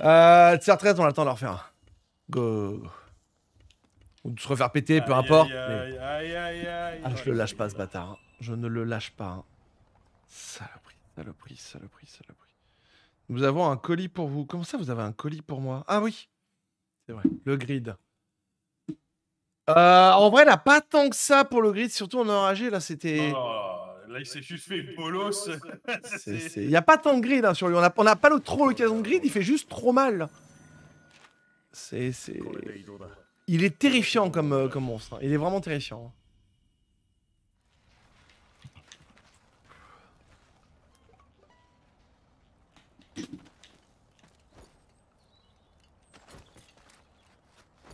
Euh, tier 13, on a le temps de leur faire un. Go. Ou de se refaire péter, peu Aïe, importe. Aïe, aïe, aïe, aïe. Ah, je le lâche pas ce bâtard. hein. Je ne le lâche pas. hein. Saloperie, saloperie, saloperie, saloperie. Nous avons un colis pour vous. Comment ça, vous avez un colis pour moi? Ah oui, c'est vrai. Le grid. Euh, en vrai, n'a pas tant que ça pour le grid, surtout en enragé. Là, c'était. Oh, là, il s'est juste fait bolos. C'est- C'est- c'est- Il n'y a pas tant de grid hein, sur lui. On n'a on pas le- trop l'occasion de grid, il fait juste trop mal. C'est. c'est- Il est terrifiant comme, euh, comme monstre. hein. Il est vraiment terrifiant.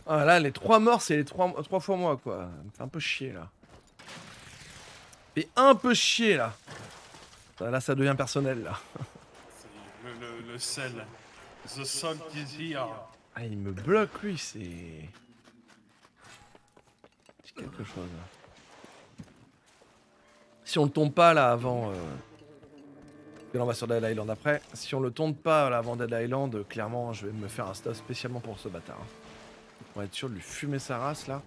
Ah là, les trois morts, c'est les trois, trois fois moi, quoi. Ça me fait un peu chier, là. Fait un peu chier, là. Là, ça devient personnel, là. Le, le, le sel. The salt is here. Ah, il me bloque, lui, c'est... C'est quelque chose. là. Si on le tombe pas, là, avant... Euh... et là, on va sur Dead Island après. Si on le tombe pas, là, avant Dead Island, euh, clairement, je vais me faire un stuff spécialement pour ce bâtard. hein. Pour être sûr de lui fumer sa race, là.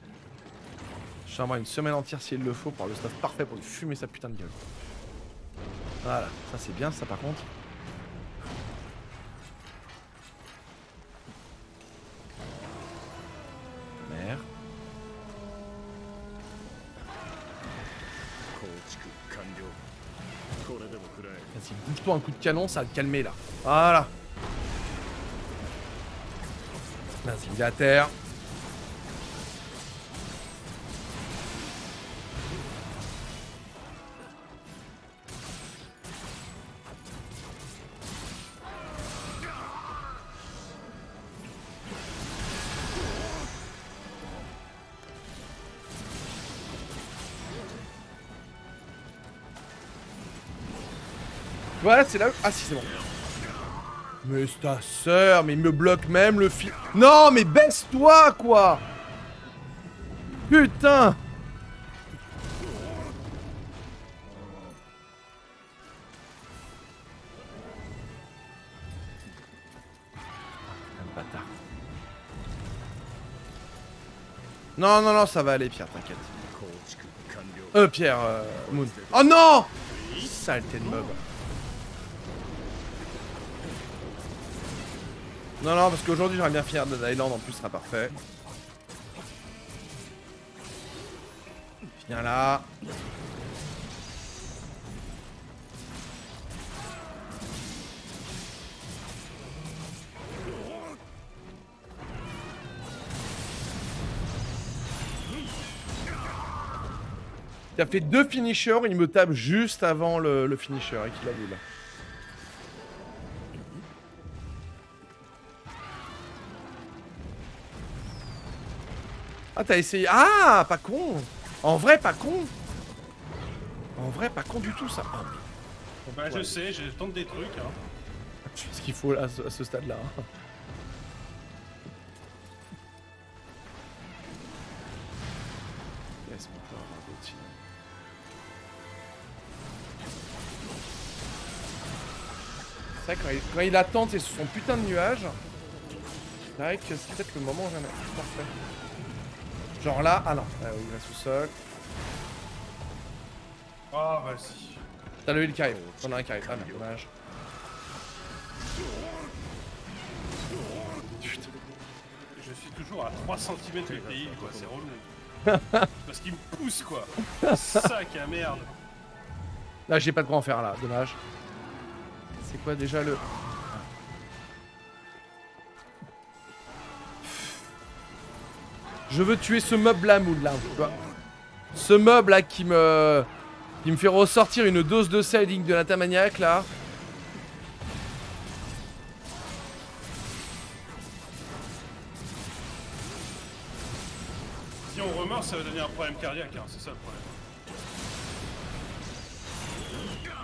Je vais avoir une semaine entière s'il le faut pour le stuff parfait pour lui fumer sa putain de gueule. Voilà, ça c'est bien, ça par contre. Merde. Vas-y, bouffe-toi un coup de canon, ça va te calmer là. Voilà. Vas-y, il est à terre. Ah si, c'est bon. Mais ta sœur, mais il me bloque même le fil. Non, mais baisse-toi, quoi Putain. Non, non, non, ça va aller, Pierre, t'inquiète. Euh, Pierre, euh, Moon. Oh non Saleté de mob. Non, non, parce qu'aujourd'hui j'aimerais bien finir Dead Island, en plus ce sera parfait. Viens là. Il a fait deux finishers, il me tape juste avant le, le finisher et qu'il a boule. Ah, t'as essayé. Ah, pas con En vrai, pas con En vrai, pas con du tout ça. Ah, mais Bah, je sais, je tente des trucs. Hein. je sais ce qu'il faut là, à ce, stade-là. hein. C'est vrai, quand il, quand il attend, c'est sur son putain de nuage. C'est vrai que c'est peut-être le moment jamais. Parfait. Genre là, ah non, ah oui, il va sous-sol. Ah, vas-y. T'as levé le qui arrive. T'en as un qui arrive. Ah, merde, dommage. Putain. Je suis toujours à 3 cm de pays, quoi. C'est relou. Parce qu'il me pousse, quoi. Sac à merde. Là, j'ai pas de quoi en faire là, dommage. C'est quoi déjà le. Je veux tuer ce mob là, Moon, là. Ce mob là qui me. qui me fait ressortir une dose de sel digne de l'atamaniaque là. Si on remeurt, ça va devenir un problème cardiaque, hein. c'est ça le problème.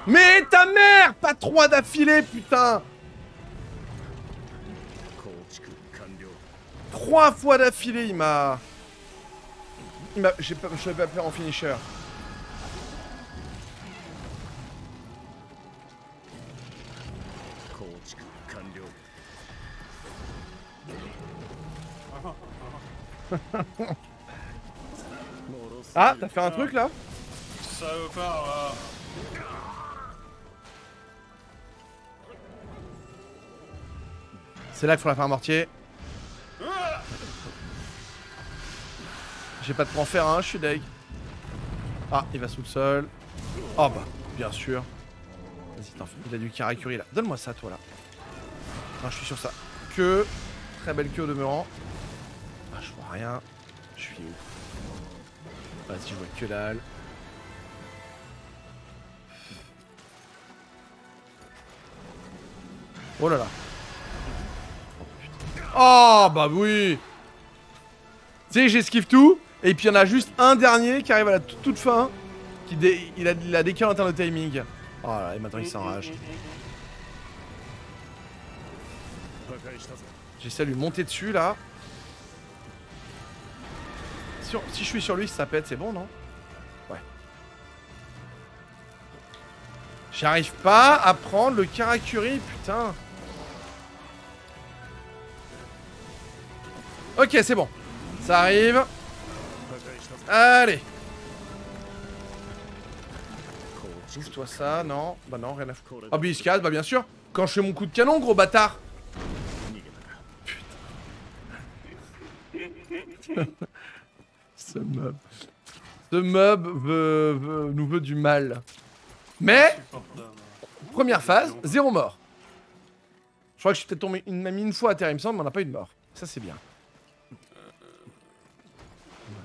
Mais ta mère Pas trois d'affilée, putain Trois fois d'affilée, il m'a... Il m'a... J'ai pas... Je l'avais pas faire en finisher. Ah, t'as fait un truc là? Ça pas, C'est là qu'il faut la faire un mortier. J'ai pas de point faire un, je suis deg. Ah, il va sous le sol. Oh bah, bien sûr. Vas-y, t'en fais. Il a du Karakuri là. Donne-moi ça, toi là. Non, je suis sur ça. Que. Très belle queue au demeurant. Ah, je vois rien. Je suis où? Vas-y, je vois que dalle. Oh là là. Oh bah oui Tu sais, j'esquive tout, et puis il y en a juste un dernier qui arrive à la toute, fin, qui il, a, il a décalé en termes de timing. Oh là, et maintenant il s'enrage. J'essaie de lui monter dessus là. Si, si je suis sur lui, ça pète, c'est bon, non? Ouais. J'arrive pas à prendre le Karakuri, putain. Ok, c'est bon. Ça arrive. Allez. Ouvre-toi ça, non. Bah non, rien à foutre. Ah, bah il se casse, bah bien sûr. Quand je fais mon coup de canon, gros bâtard. Putain. Ce mob. Ce mob veut, nous veut du mal. Mais, première phase, zéro mort. Je crois que je suis peut-être tombé une, une fois à terre, il me semble, mais on n'a pas eu de mort. Ça, c'est bien.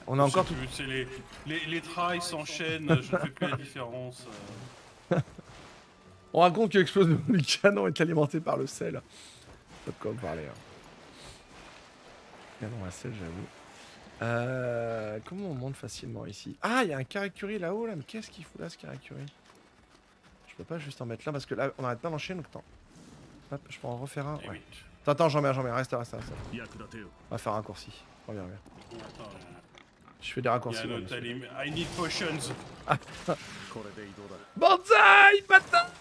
On a encore tout. Les, les, les trails s'enchaînent, je ne fais plus la différence. Euh. On raconte que l'explosion du canon est alimenté par le sel. Pas de quoi en parler. Hein. Canon à sel, j'avoue. Euh, comment on monte facilement ici? Ah, il y a un Karakuri là-haut, là. Mais qu'est-ce qu'il fout là, ce Karakuri Je peux pas juste en mettre là parce que là, on arrête pas d'enchaîner. Donc, attends. je peux en refaire un. Eh ouais. Attends, attends, j'en mets, j'en mets. Reste, reste, reste. On va faire un raccourci. Reviens, reviens. Je fais des raccourcis. I need potions. Banzai, bâtard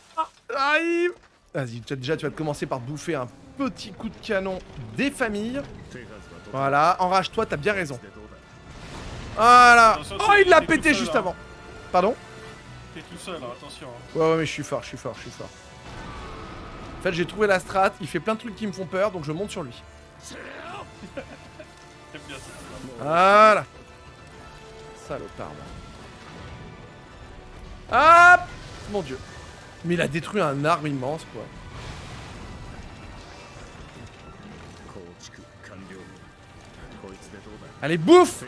Arrive Vas-y, déjà tu vas te commencer par bouffer un petit coup de canon des familles. Voilà, enrage-toi, t'as bien raison. Voilà Oh, il l'a pété juste hein. avant Pardon? T'es tout seul, hein, attention. Hein. Ouais, ouais, mais je suis fort, je suis fort, je suis fort. En fait, j'ai trouvé la strat, il fait plein de trucs qui me font peur, donc je monte sur lui. Voilà Salopard, Hop Mon dieu. Mais il a détruit un arbre immense, quoi. Allez, bouffe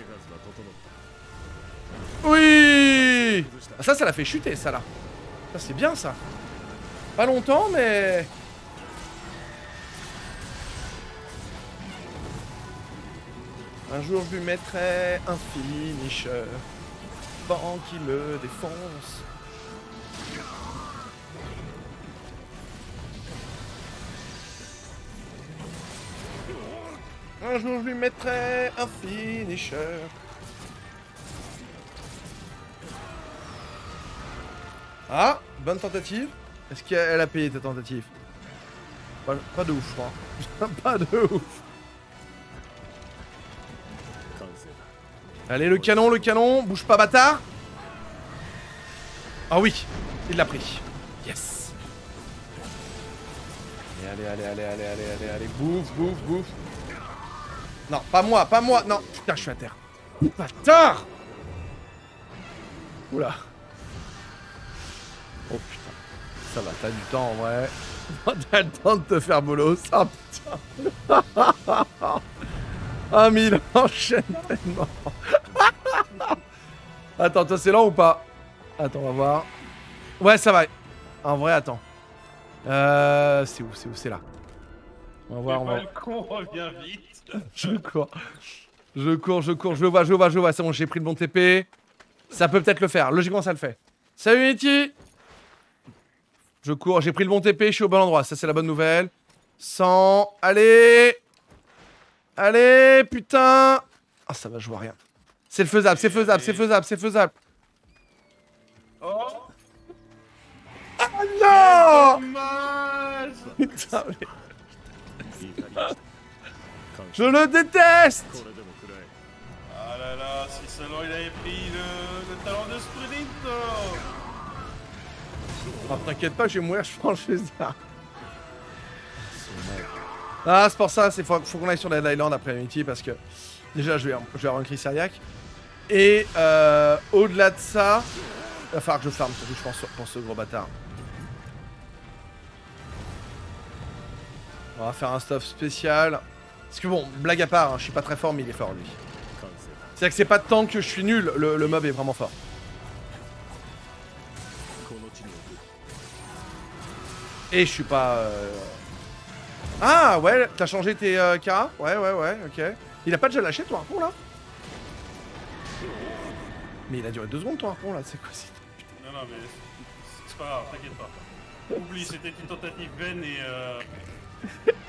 Oui ah, Ça, ça l'a fait chuter, ça, là. Ça, c'est bien, ça. Pas longtemps, mais... Un jour je lui mettrai un finisher Pendant qu'il le défonce Un jour je lui mettrai un finisher Ah, bonne tentative. Est-ce qu'elle a payé ta tentative? Pas, pas de ouf, je crois. pas de ouf. Allez, le canon, le canon. Bouge pas, bâtard. Ah oui, il l'a pris. Yes. Allez, allez, allez, allez, allez, allez, allez. Bouffe, bouffe, bouffe. Non, pas moi, pas moi. Non, putain, je suis à terre. Bâtard Oula. Oh putain. Ça va, t'as du temps en vrai. t'as le temps de te faire bolos. Oh putain. Ah, mais il enchaîne tellement. attends, toi c'est lent ou pas? Attends, on va voir. Ouais, ça va. En vrai, attends. Euh, c'est où C'est où? C'est là. On va voir, on va. Le con revient vite. je cours. Je cours, je cours, je le vois, je le vois, je le vois. C'est bon, j'ai pris le bon TP. Ça peut peut-être le faire. Logiquement, ça le fait. Salut, Niti Je cours, j'ai pris le bon TP, je suis au bon endroit. Ça, c'est la bonne nouvelle. 100. Allez Allez, putain Ah, ça va, je vois rien. C'est faisable, c'est faisable, c'est faisable, c'est faisable. Oh Ah non Putain, mais... Je le déteste Ah là là, si seulement il avait pris le, le talent de sprint Ah, t'inquiète pas, je vais mourir, je pense chez ça. Ah, c'est pour ça, c'est faut, faut qu'on aille sur Dead Island après Unity parce que déjà je vais, je vais avoir une crise cardiaque. Et euh, au-delà de ça, il va falloir que je farme surtout, je pense, pour ce gros bâtard. On va faire un stuff spécial. Parce que bon, blague à part, hein, je suis pas très fort, mais il est fort lui. C'est-à-dire que c'est pas tant que je suis nul, le, le mob est vraiment fort. Et je suis pas. euh, Ah ouais, t'as changé tes euh, Kara Ouais, ouais, ouais, ok. Il a pas déjà lâché ton harpon là Mais il a duré deux secondes ton harpon là, c'est quoi c'est- Non, non, mais c'est pas grave, t'inquiète pas. Oublie, c'était une tentative vaine et euh,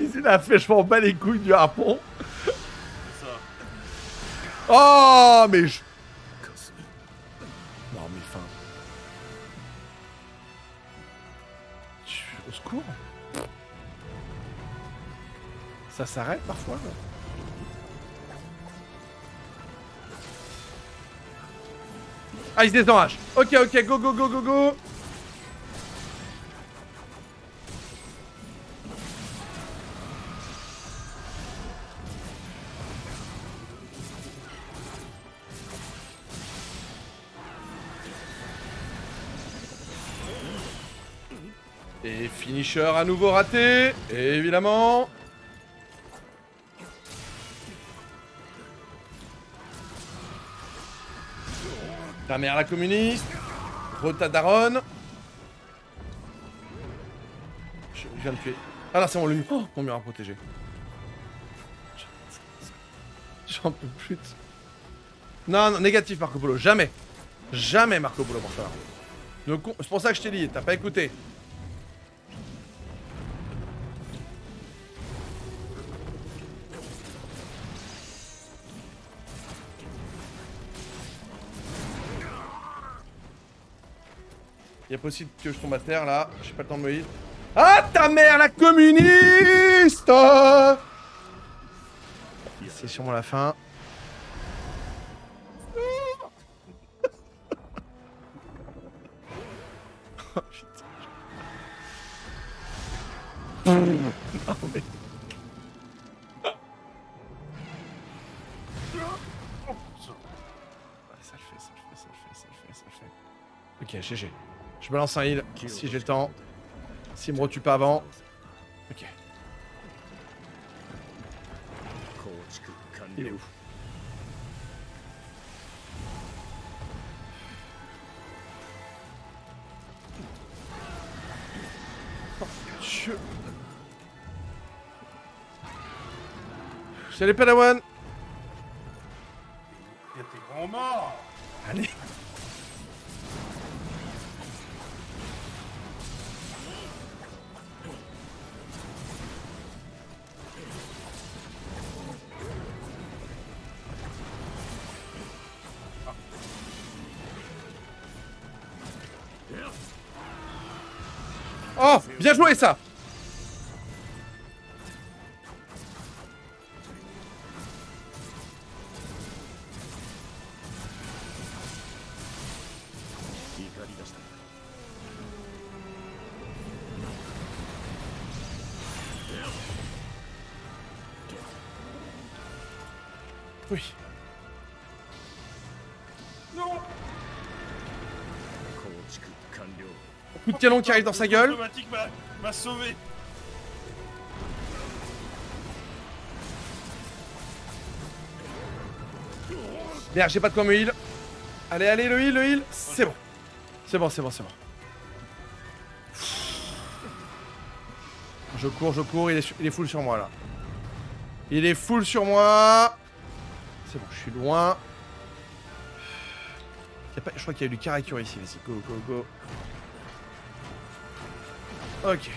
Il a fait, je m'en bats les couilles du harpon. c'est ça. Oh, mais je. Ça s'arrête parfois. Ah, il se désenrage. Ok, ok, go, go, go, go, go. Et finisher à nouveau raté, évidemment. Ta mère la communiste. Rota Daron. Je, je viens de tuer. Ah là c'est mon lui. Oh, mon mur à protéger. J'en peux plus. Non, non, négatif Marco Polo, jamais. Jamais Marco Polo pour ça. C'est pour ça que je t'ai dit, t'as pas écouté. Est possible que je tombe à terre là, j'ai pas le temps de me heal. Ah ta mère la communiste C'est sûrement la fin. Oh. Oh, mais- Ça le fait, ça le fait, ça le fait, ça le fait, ça le fait. Ok, GG. Je balance un heal si j'ai le temps. S'il me retue pas avant. Ok. Il est où Oh. Salut Padawan tes grands morts Allez Oh Bien joué ça Coup de canon qui arrive dans sa gueule. Automatique m'a- sauvé Merde, j'ai pas de quoi me heal. Allez, allez, le heal, le heal. C'est bon. C'est bon, c'est bon, c'est bon. Je cours, je cours. Il est, il est full sur moi là. Il est full sur moi. C'est bon, je suis loin. Y a pas- je crois qu'il y a eu du Karakuri ici. Vas-y, go, go, go. Ok.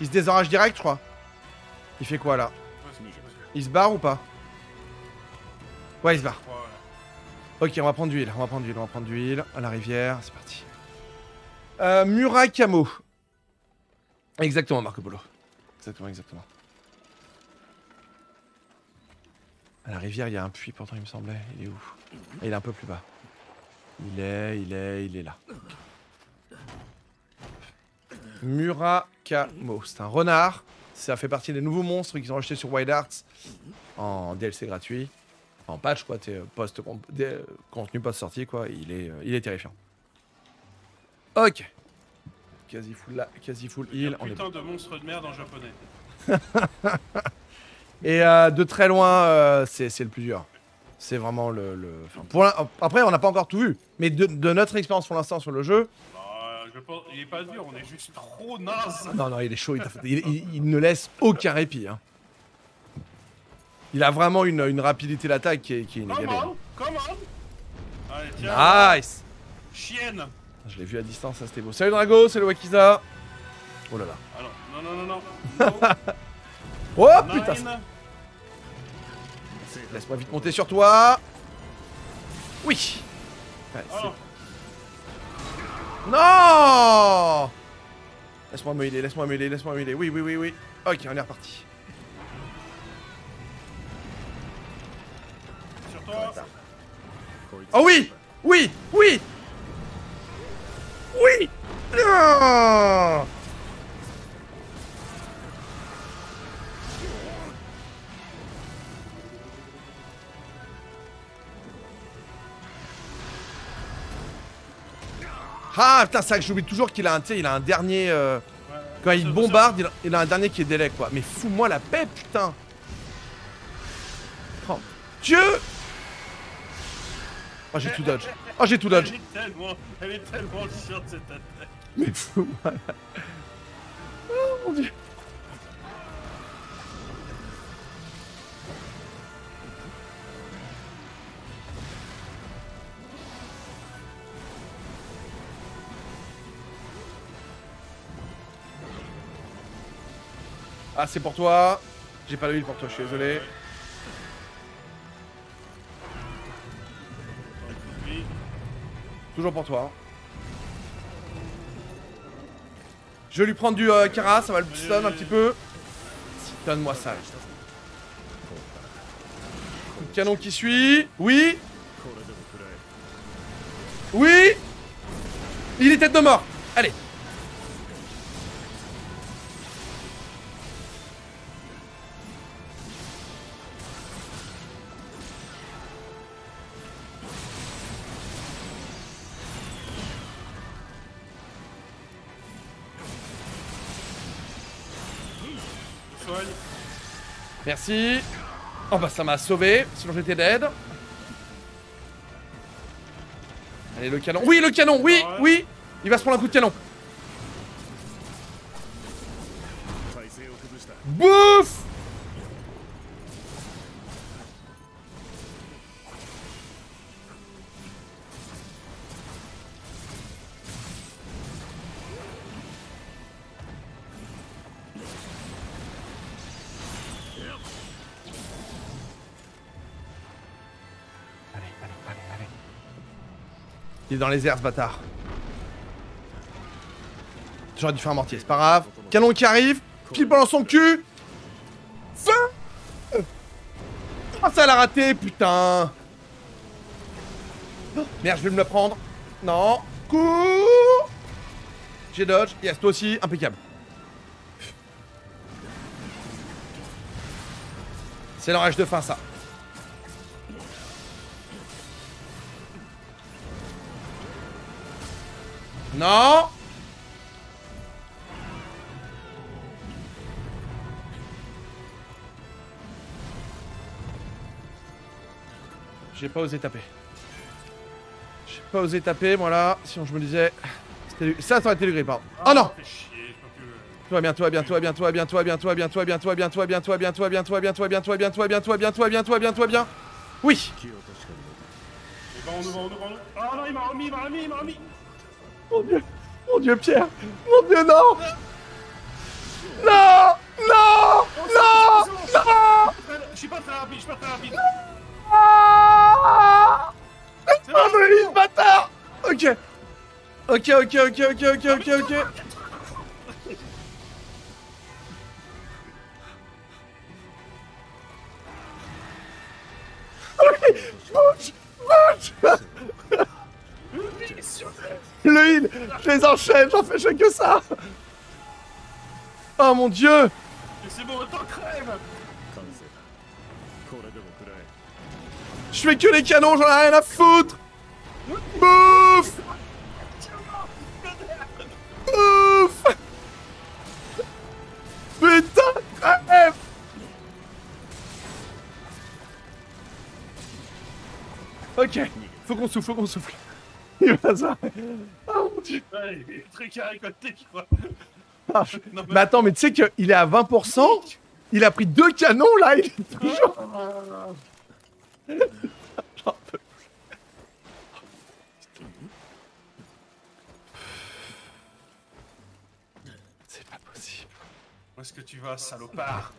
Il se désenrage direct, je crois. Il fait quoi là Il se barre ou pas Ouais, il se barre. Ok, on va prendre du huile, on va prendre du huile, on va prendre du huile à la rivière, c'est parti. Euh, Murakamo. Exactement, Marco Polo. Exactement, exactement. À la rivière, il y a un puits, pourtant, il me semblait. Il est où? Il est un peu plus bas. Il est, il est, il est là. Murakamo. C'est un renard. Ça fait partie des nouveaux monstres qu'ils ont achetés sur Wild Arts en DLC gratuit. Enfin, en patch, quoi. T'es post contenu post sortie, quoi. Il est, euh, il est terrifiant. Ok. Quasi full, là, quasi full heal. On est de monstre de merde en japonais. Et euh, de très loin, euh, c'est le plus dur. C'est vraiment le. le- enfin, pour l'in- Après, on n'a pas encore tout vu. Mais de, de notre expérience pour l'instant sur le jeu, Ah, je pense, il est pas dur, on est juste trop naze. non, non, il est chaud. Il, t'a fait- il- il- il ne laisse aucun répit. hein. Il a vraiment une, une rapidité d'attaque qui est, qui est Come on, come on. Allez, tiens. Nice Chienne. Je l'ai vu à distance, ça c'était beau. Salut Drago, salut Wakiza. Oh là là. Ah non, non, non, non. Oh putain. Laisse-moi vite monter sur toi. Oui. Oh, Non Laisse-moi me healer, laisse-moi me healer, laisse-moi me healer. Oui, oui, oui, oui. Ok, on est reparti. sur toi. Oh oui Oui Oui Oui Non Ah putain, c'est vrai que j'oublie toujours qu'il a un, il a un dernier... euh, Ouais. Quand il bombarde, il a, il a un dernier qui est délai quoi. Mais fous-moi la paix, putain Oh Dieu Oh j'ai tout dodge. Oh j'ai tout Elle dodge. est tellement, elle est tellement chiante cette attaque. Mais fous-moi la... Oh mon dieu. Ah c'est pour toi. J'ai pas le heal pour toi, je suis désolé. Toujours pour toi. Je vais lui prendre du euh, Kara, ça va le stun un petit peu. Donne-moi ça. Canon qui suit. Oui. Oui. Il est tête de mort. Allez. Soigne. Merci. Oh bah ça m'a sauvé, sinon j'étais dead. Allez le canon. Oui le canon, oui, oui. Il va se prendre un coup de canon. Dans les airs ce bâtard. J'aurais dû faire un mortier, c'est pas grave. Canon qui arrive, pile dans son cul. Fin Oh ça l'a raté, putain Merde, je vais me le prendre. Non. Cours J'ai dodge. Yes, toi aussi, impeccable. C'est l'orage de fin, ça. Non J'ai pas osé taper. J'ai pas osé taper, voilà. Sinon je me disais... Ça, ça aurait été le grip, pardon. Oh non chier, je peux plus. Toi bien, toi bien, toi bien, toi bien, toi bien, toi bien, toi bien, toi bien, toi bien, toi bien, toi bien, toi bien, toi bien, toi bien, toi bien, toi bien, toi bien, toi bien, toi bien. Oui Et ben on ouvre, on ouvre, on ouvre. Ah non, il m'a remis, il m'a remis, il m'a remis. Mon Dieu Mon Dieu, Pierre. Mon Dieu, non. Non Non Non Non. Je suis pas très rapide, je suis pas très rapide. Ah Android, bâtard. Ok. Ok, ok, ok, ok, ok, ok, ah, ok. Ah, bouge Bouge. Le heal Je les enchaîne, j'en fais, que ça. Oh mon dieu. Mais c'est bon, autant crève Je fais que les canons, j'en ai rien à foutre. Bouffe. Bouffe. Putain, crève Ok, faut qu'on souffle, faut qu'on souffle. Il ça. Oh mon dieu. Ouais, il est très caricoté, quoi. Ah, Non, Mais attends, mais tu sais qu'il est à 20%, il a pris deux canons là, il est toujours... J'en peux plus. C'est pas possible. Où est-ce que tu vas, salopard?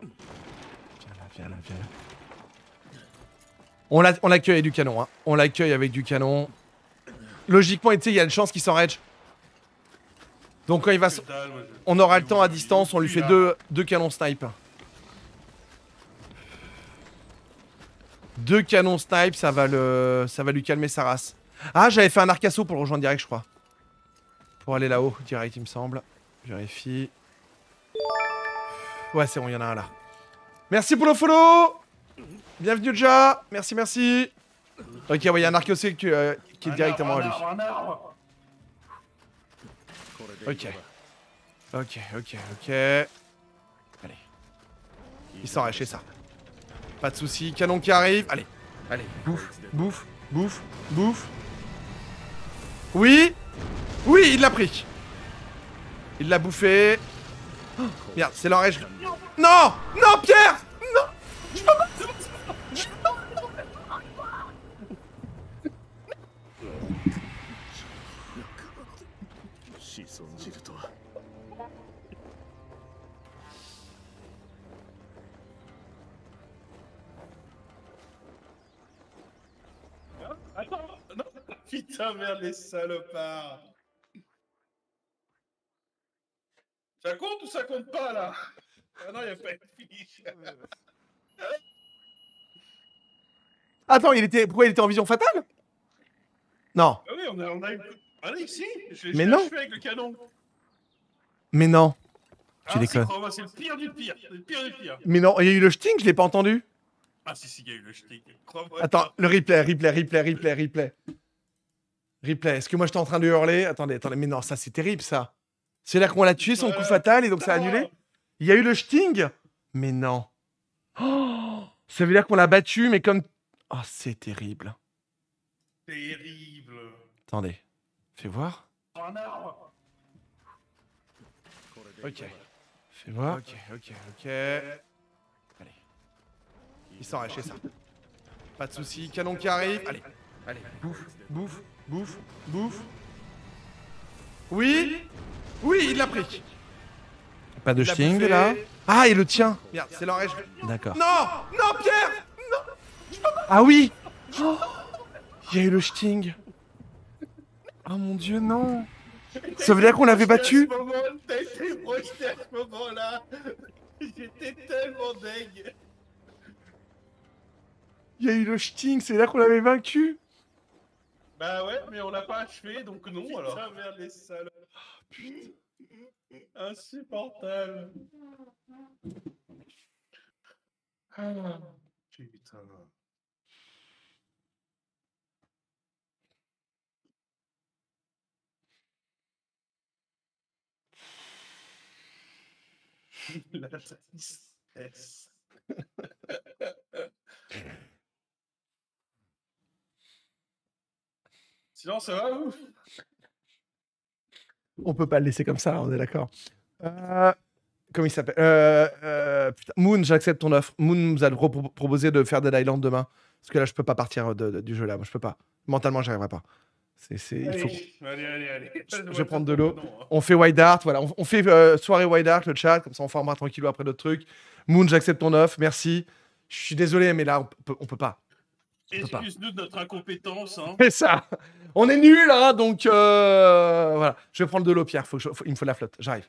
Viens là, viens là, viens là. On l'a- on l'accueille avec du canon, hein. On l'accueille avec du canon. Logiquement, il y a une chance qu'il s'enrage. Donc quand il va... On aura le temps à distance, on lui fait deux, canons snipe. Deux canons snipe, ça va lui calmer sa race. Ah, j'avais fait un arcasso pour rejoindre direct, je crois. Pour aller là-haut, direct, il me semble. Vérifie. Ouais, c'est bon, il y en a un là. Merci pour le follow Bienvenue déjà Merci, merci Ok, ouais, il y a un arcasso qui, euh, qui est Un directement à lui. un arbre, un arbre. Ok. Ok, ok, ok. Allez. Il s'enrage, c'est ça. Pas de soucis. Canon qui arrive. Allez. Allez. Bouffe, bouffe, bouffe, bouffe. Oui Oui, il l'a pris. Il l'a bouffé. Oh, merde, c'est l'enrage. Non Non, Pierre Putain, merde, les salopards. Ça compte ou ça compte pas, là? Ah non, il a pas de fiche. Attends, il était... pourquoi il était en vision fatale? Non. Ah oui, on a, on a eu... Ah oui, si je, je Mais non. achevé avec le canon. Mais non. Tu Ah, déconnes. c'est crois-moi, C'est le pire du pire. C'est le pire du pire. Mais non, il y a eu le sting, je l'ai pas entendu. Ah si, si, il y a eu le. Crois-moi. Attends, le replay, replay, replay, replay, replay. Replay. Est-ce que moi j'étais en train de hurler? Attendez, attendez, mais non, ça c'est terrible ça. C'est là qu'on l'a tué, son coup fatal, et donc ça a annulé? Il y a eu le sting Mais non. Oh, ça veut dire qu'on l'a battu, mais comme. Oh, c'est terrible. Terrible. Attendez, fais voir. Ok. Fais voir. Ok, ok, ok. Allez. Il s'en ça. Pas de soucis, canon qui arrive. Allez, allez, bouffe, bouffe, bouffe, bouffe. Oui Oui, il l'a pris. Pas de Il sting là. Ah, et le tien. Merde, c'est l'enrage. D'accord. Non Non, Pierre Non Ah oui Oh, Il y a eu le sting. Oh mon dieu, non Ça veut dire qu'on l'avait battu À ce moment, t'as été projeté à ce moment-là. J'étais tellement deg. Il y a eu le sting, c'est là qu'on l'avait vaincu Bah ouais, mais on l'a pas achevé, donc non alors. Putain, merde, les salauds. Insupportable. Ah, putain. La tristesse. Sinon, ça va, vous On peut pas le laisser comme ça, on est d'accord. Euh, comment il s'appelle? Euh, euh, putain, Moon, j'accepte ton offre. Moon nous a pro- proposé de faire Dead Island demain. Parce que là, je peux pas partir de- de- du jeu là. Moi, je peux pas. Mentalement, j'y arriverai pas. C'est, il faut... Allez, allez, allez. Je- je vais prendre de l'eau. Hein. On fait Wide Art, voilà. On, on fait euh, soirée Wide Art, le chat, comme ça on formera tranquillou après d'autres trucs. Moon, j'accepte ton offre, merci. Je suis désolé, mais là, on peut, on peut pas. Excuse-nous de notre incompétence. Hein. C'est ça. On est nuls, hein, donc euh, voilà. Je vais prendre de l'eau, Pierre. Faut que je- faut- il me faut de la flotte. J'arrive.